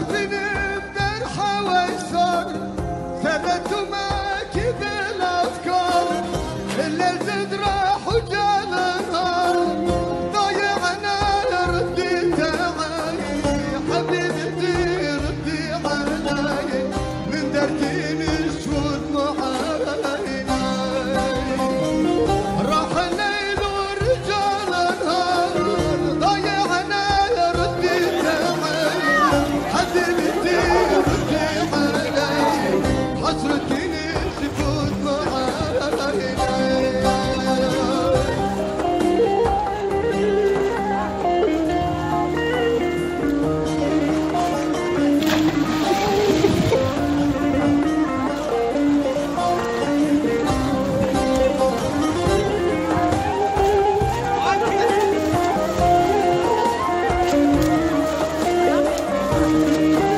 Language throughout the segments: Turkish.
حزن الجرح والسر ثبتوا معك بالافكار اللي تدري Música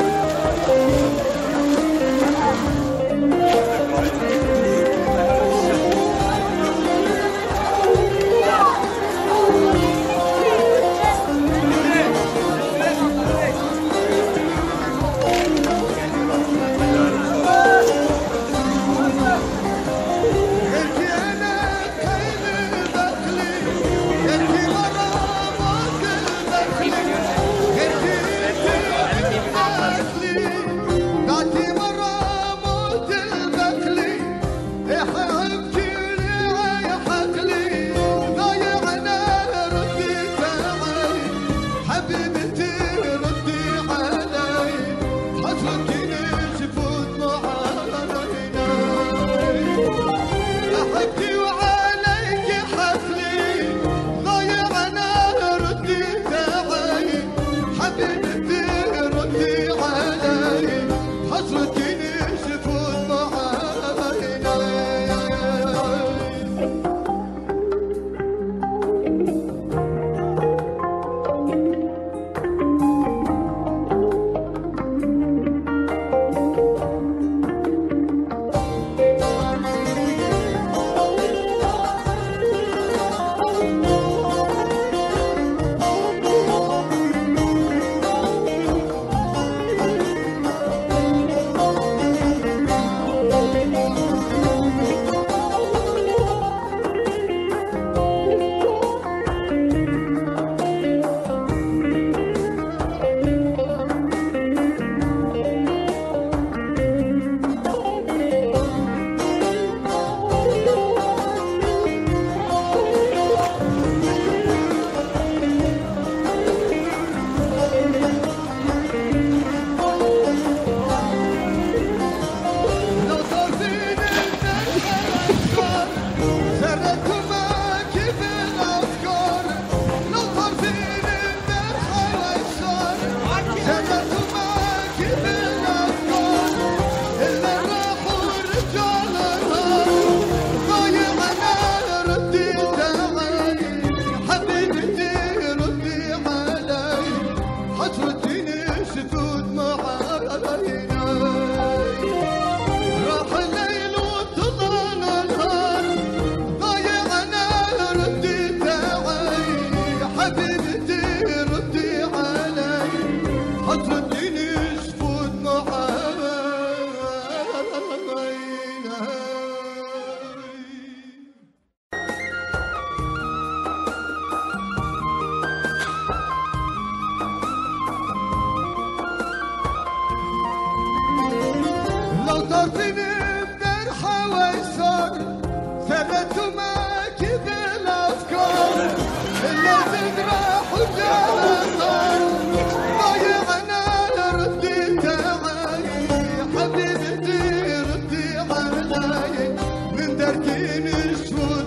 gönül soy